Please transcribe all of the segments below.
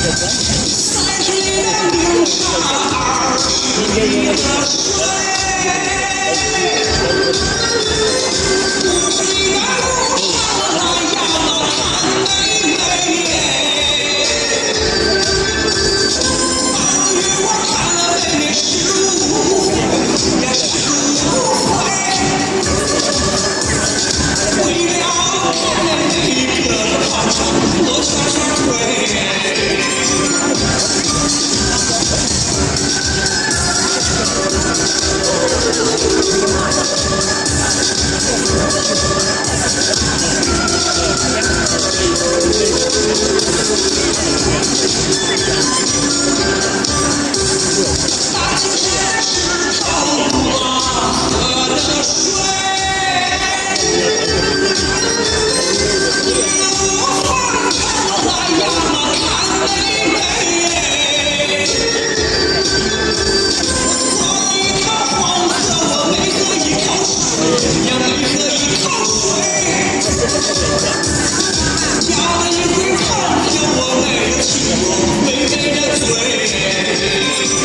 三十里的沙二十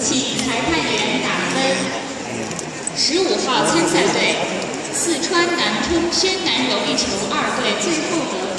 请裁判员打分。十五号参赛队，四川南充轩南柔力球二队最后得。